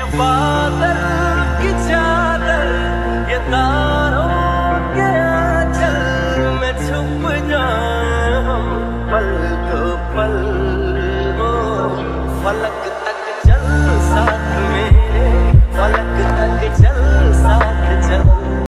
ये ये तारों छुप जाए पल दो पल वो फलक